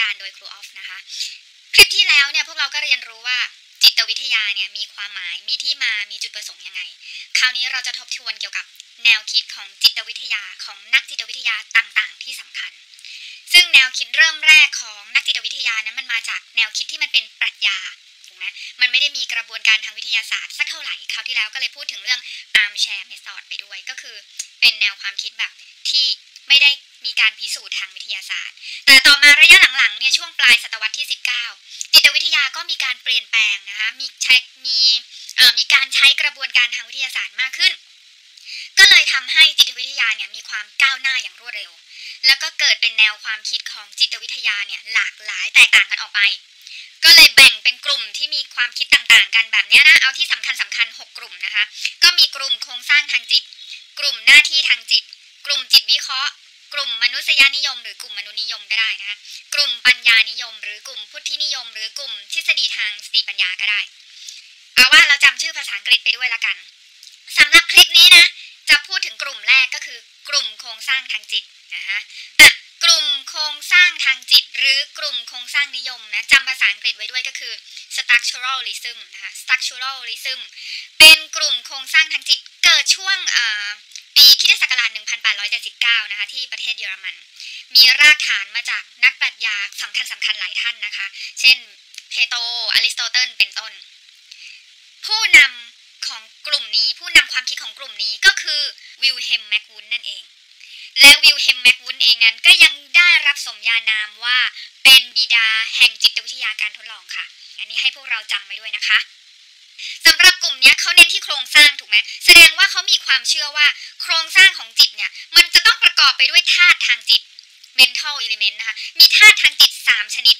การโดยครูออฟนะคะ คลิปที่แล้วเนี่ยพวกเราก็เรียนรู้ว่าจิตวิทยาเนี่ยมีความหมาย มีที่มา มีจุดประสงค์ยังไง คราวนี้เราจะทบทวนเกี่ยวกับแนวคิดของจิตวิทยาของนักจิตวิทยาต่างๆ ที่สำคัญ ซึ่งแนวคิดเริ่มแรกของนักจิตวิทยานั้นมันมาจากแนวคิดที่มันเป็นปรัชญาถูกไหมมันไม่ได้มีกระบวนการทางวิทยาศาสตร์สักเท่าไหร่ คราวที่แล้วก็เลยพูดถึงเรื่อง armchair method ไปด้วย ก็คือเป็นแนวความคิดแบบที่ไม่ได้ การพิสูจน์ทางวิทยาศาสตร์ แต่ต่อมาระยะหลังๆเนี่ยช่วงปลายศตวรรษที่ 19 จิตวิทยาก็มีการเปลี่ยนแปลงนะคะมีใช้มีมีการใช้กระบวนการทางวิทยาศาสตร์มากขึ้น ก็เลยทำให้จิตวิทยาเนี่ยมีความก้าวหน้าอย่างรวดเร็ว แล้วก็เกิดเป็นแนวความคิดของจิตวิทยาเนี่ยหลากหลายแตกต่างกันออกไป ก็เลยแบ่งเป็นกลุ่มที่มีความคิดต่างๆ กันแบบนี้นะเอาที่สำคัญสำคัญ 6 กลุ่มนะคะ ก็มีกลุ่มโครงสร้างทางจิต กลุ่มหน้าที่ทางจิต กลุ่มจิตวิเคราะห์ กลุ่มมนุษยนิยม หรือกลุ่มมนุษยนิยมก็ได้นะคะกลุ่มปัญญานิยม หรือกลุ่มพุทธินิยม หรือกลุ่มทฤษฎีทางสติปัญญาก็ได้ เอาว่าเราจำชื่อภาษาอังกฤษไปด้วยละกันสำหรับคลิปนี้นะ จะพูดถึงกลุ่มแรกก็คือกลุ่มโครงสร้างทางจิตนะคะอะกลุ่มโครงสร้างทางจิต หรือกลุ่มโครงสร้างนิยมนะจำภาษาอังกฤษไว้ด้วยก็คือ structuralism นะคะ structuralism เป็นกลุ่มโครงสร้างทางจิตเกิดช่วง ปีคริสต์ศักราช1879 นะคะ ที่ประเทศเยอรมัน มีรากฐานมาจากนักปรัชญาสำคัญสำคัญหลายท่านนะคะ เช่นเพลโตอริสโตเติลเป็นต้น ผู้นำของกลุ่มนี้ผู้นำความคิดของกลุ่มนี้ก็คือวิลเฮล์มแมกซ์วุนด์นั่นเอง และวิลเฮล์มแมกซ์วุนด์เองนั้นก็ยังได้รับสมญานามว่าเป็นบิดาแห่งจิตวิทยาการทดลองค่ะ อันนี้ให้พวกเราจำไว้ด้วยนะคะ สำหรับกลุ่มนี้เขาเน้นที่โครงสร้างถูกไหมแสดงว่าเขามีความเชื่อว่าโครงสร้างของจิตเนี่ยมันจะต้องประกอบไปด้วยธาตุทางจิต mental element นะคะมีธาตุทางจิต 3 ชนิด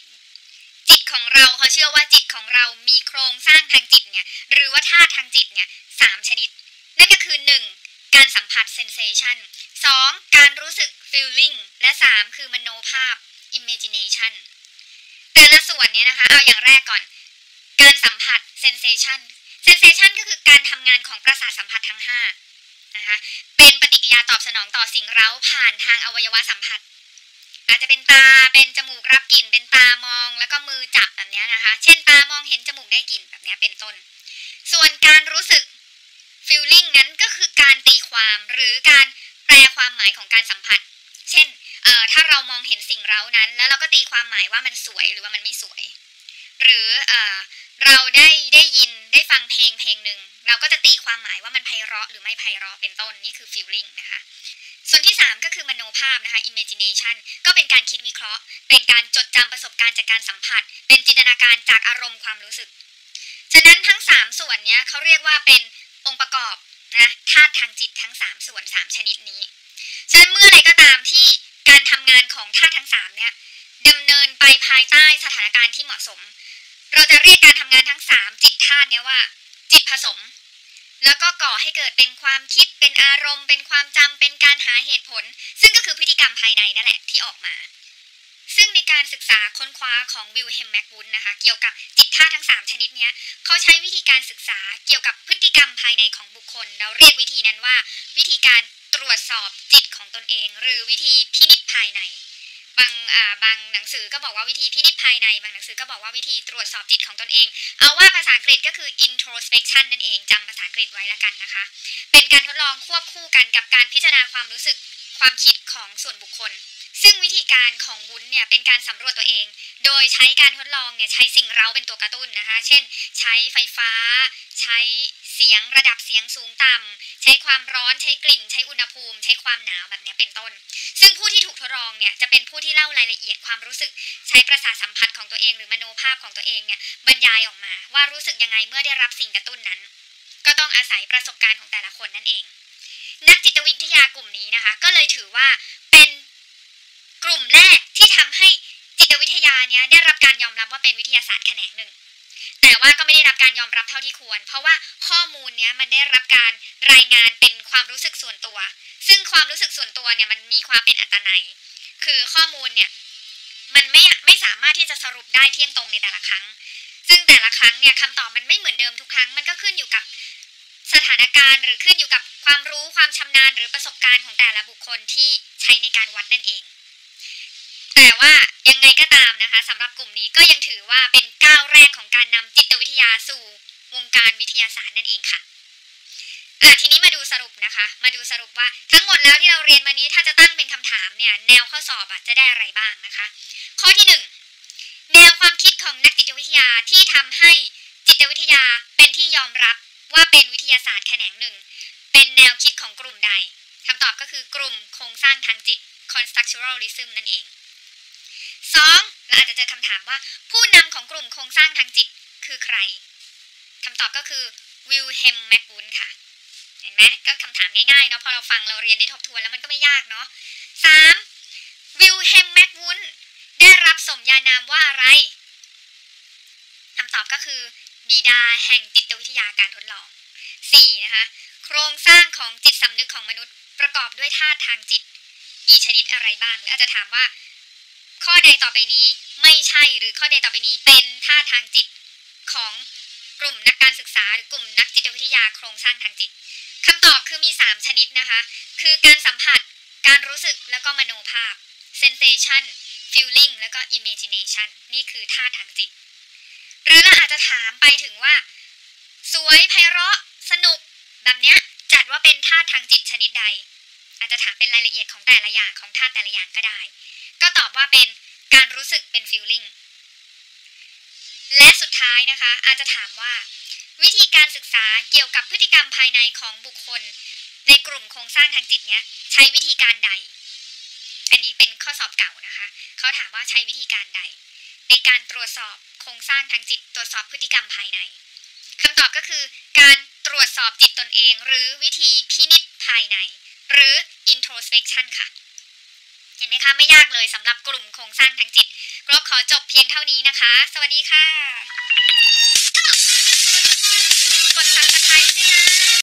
จิตของเราเขาเชื่อว่าจิตของเรามีโครงสร้างทางจิตเนี่ยหรือว่าธาตุทางจิตเนี่ยสชนิด นั่นก็คือ 1. การสัมผัส sensation 2. การรู้สึก feeling และ 3 คือมโนภาพ imagination แต่ละส่วนเนี้ยนะคะเอาอย่างแรกก่อน การสัมผัส sensation sensation ก็คือการทำงานของประสาทสัมผัสทั้ง5นะคะเป็นปฏิกิริยาตอบสนองต่อสิ่งเร้าผ่านทางอวัยวะสัมผัส อาจจะเป็นตาเป็นจมูกรับกลิ่น เป็นตามองแล้วก็มือจับแบบนี้นะคะ เช่นตามองเห็นจมูกได้กลิ่นแบบนี้เป็นต้น ส่วนการรู้สึก feeling นั้นก็คือการตีความหรือการแปลความหมายของการสัมผัส เช่นถ้าเรามองเห็นสิ่งเร้านั้น แล้วเราก็ตีความหมายว่ามันสวยหรือว่ามันไม่สวย หรืออ เราได้ได้ยินได้ฟังเพลงเพลงหนึ่งเราก็จะตีความหมายว่ามันไพเราะหรือไม่ไพเราะเป็นต้นนี่คือ feeling นะคะส่วนที่ 3 ก็คือมโนภาพนะคะ imagination ก็เป็นการคิดวิเคราะห์ เป็นการจดจำประสบการณ์จากการสัมผัส เป็นจินตนาการจากอารมณ์ความรู้สึก ฉะนั้นทั้ง 3 ส่วนนี้เขาเรียกว่าเป็นองค์ประกอบนะธาตุทางจิตทั้ง 3 ส่วน 3 ชนิดนี้ ฉะนั้นเมื่อไรก็ตามที่การทำงานของธาตุทั้ง3เนี่ยดำเนินไปภายใต้สถานการณ์ที่เหมาะสม เราจะเรียกการทำงานทั้งสามจิตธาตุเนี้ยว่า จิตผสม แล้วก็ก่อให้เกิดเป็นความคิดเป็นอารมณ์ เป็นความจำเป็นการหาเหตุผล ซึ่งก็คือพฤติกรรมภายในนั่นแหละที่ออกมา ซึ่งในการศึกษาค้นคว้าของวิลเฮมแมกวุนนะคะเกี่ยวกับจิตธาตุทั้ง 3 ชนิดนี้เขาใช้วิธีการศึกษาเกี่ยวกับพฤติกรรมภายในของบุคคล เราเรียกวิธีนั้นว่า วิธีการตรวจสอบจิตของตนเอง หรือวิธีพินิจภายใน บางอ่าบางหนังสือก็บอกว่าวิธีพินิจภายใน บางหนังสือก็บอกว่าวิธีตรวจสอบจิตของตนเอง เอาว่าภาษาอังกฤษก็คือ introspection นั่นเองจำภาษาอังกฤษไว้ละกันนะคะ เป็นการทดลองควบคู่กันกับการพิจารณาความรู้สึกความคิดของส่วนบุคคล ซึ่งวิธีการของวุ้นเนี่ยเป็นการสำรวจตัวเอง โดยใช้การทดลองเนี่ยใช้สิ่งเร้าเป็นตัวกระตุ้นนะคะ เช่น ใช้ไฟฟ้า ใช้เสียงระดับเสียงสูงต่ำ ใช้ความร้อน ใช้กลิ่น ใช้อุณหภูมิ ใช้ความหนาวแบบนี้เป็นต้น ซึ่งผู้ที่ถูกทดลองเนี่ยจะเป็นผู้ที่เล่ารายละเอียดความรู้สึก ใช้ประสาทสัมผัสของตัวเอง หรือมโนภาพของตัวเองเนี่ยบรรยายออกมา ว่ารู้สึกยังไงเมื่อได้รับสิ่งกระตุ้นนั้น ก็ต้องอาศัยประสบการณ์ของแต่ละคนนั่นเอง นักจิตวิทยากลุ่มนี้นะคะ ก็เลยถือว่าเป็น ที่ทำให้จิตวิทยาเนี้ยได้รับการยอมรับว่าเป็นวิทยาศาสตร์แขนงหนึ่ง แต่ว่าก็ไม่ได้รับการยอมรับเท่าที่ควร เพราะว่าข้อมูลเนี้ยมันได้รับการรายงานเป็นความรู้สึกส่วนตัว ซึ่งความรู้สึกส่วนตัวเนี่ยมันมีความเป็นอัตนัย คือข้อมูลเนี่ยมันไม่ไม่สามารถที่จะสรุปได้เที่ยงตรงในแต่ละครั้ง ซึ่งแต่ละครั้งเนี่ยคำตอบมันไม่เหมือนเดิมทุกครั้ง มันก็ขึ้นอยู่กับสถานการณ์หรือขึ้นอยู่กับความรู้ความชำนาญหรือประสบการณ์ของแต่ละบุคคลที่ใช้ในการวัดนั่นเอง แต่ว่ายังไงก็ตามนะคะสำหรับกลุ่มนี้ก็ยังถือว่าเป็นก้าวแรกของการนำจิตวิทยาสู่วงการวิทยาศาสตร์นั่นเองค่ะอะทีนี้มาดูสรุปนะคะ มาดูสรุปว่าทั้งหมดแล้วที่เราเรียนมานี้ถ้าจะตั้งเป็นคำถามเนี่ยแนวข้อสอบอะจะได้อะไรบ้างนะคะ ข้อที่หนึ่งแนวความคิดของนักจิตวิทยาที่ทำให้จิตวิทยาเป็นที่ยอมรับว่าเป็นวิทยาศาสตร์แขนงหนึ่ง เป็นแนวคิดของกลุ่มใดคำตอบก็คือกลุ่มโครงสร้างทางจิต constructuralism นั่นเอง 2. เราอาจจะเจอคำถามว่า ผู้นำของกลุ่มโครงสร้างทางจิตคือใครคำตอบก็คือวิลเฮมแมกวุนค่ะ เห็นไหมก็คำถามง่ายๆเนาะพอเราฟังเราเรียนได้ทบทวนแล้วมันก็ไม่ยากเนาะ 3. วิลเฮมแมกวุนได้รับสมญานามว่าอะไรคำตอบก็คือบิดาแห่งจิตวิทยาการทดลอง 4. นะคะโครงสร้างของจิตสำนึกของมนุษย์ประกอบด้วยธาตุทางจิต กี่ชนิดอะไรบ้างหรืออาจจะถามว่า ข้อใดต่อไปนี้ไม่ใช่หรือข้อใดต่อไปนี้เป็นท่าทางจิตของกลุ่มนักการศึกษาหรือกลุ่มนักจิตวิทยาโครงสร้างทางจิตคำตอบคือมี 3 ชนิดนะคะ คือการสัมผัส การรู้สึกแล้วก็มโนภาพ sensation feeling แล้วก็ imagination นี่คือท่าทางจิต หรือเราอาจจะถามไปถึงว่า สวยไพเราะสนุก แบบเนี้ยจัดว่าเป็นท่าทางจิตชนิดใด อาจจะถามเป็นรายละเอียดของแต่ละอย่างของท่าแต่ละอย่างก็ได้ ก็ตอบว่าเป็นการรู้สึกเป็น feeling และสุดท้ายนะคะ อาจจะถามว่า วิธีการศึกษาเกี่ยวกับพฤติกรรมภายในของบุคคล ในกลุ่มโครงสร้างทางจิตเนี้ยใช้วิธีการใด อันนี้เป็นข้อสอบเก่านะคะเขาถามว่าใช้วิธีการใด ในการตรวจสอบโครงสร้างทางจิต ตรวจสอบพฤติกรรมภายในคำตอบก็คือการตรวจสอบจิตตนเอง หรือวิธีพินิจภายใน หรือ introspection ค่ะ เห็นไหมคะไม่ยากเลยสำหรับกลุ่มโครงสร้างทางจิตกรบขอจบเพียงเท่านี้นะคะ สวัสดีค่ะกด subscribe ด้วยนะ